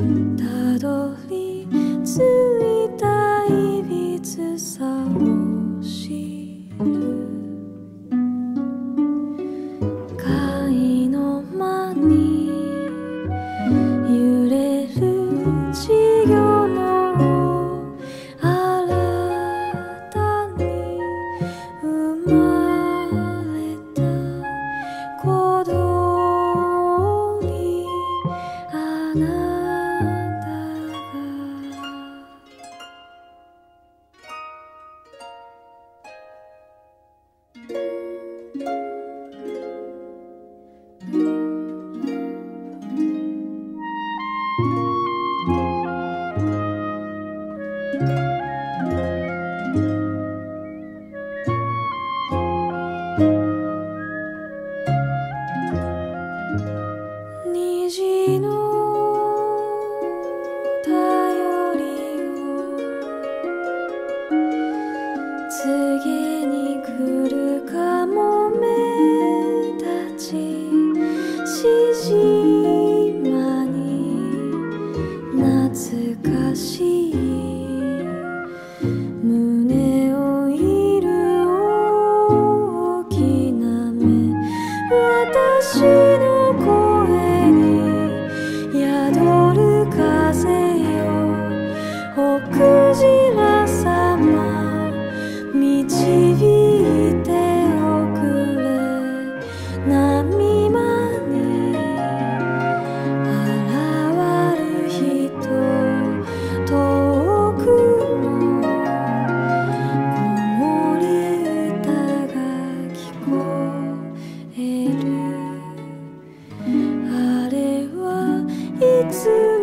たどり着いた懐しい胸をいる大きな目。私の声に宿る風よ。北 Exude.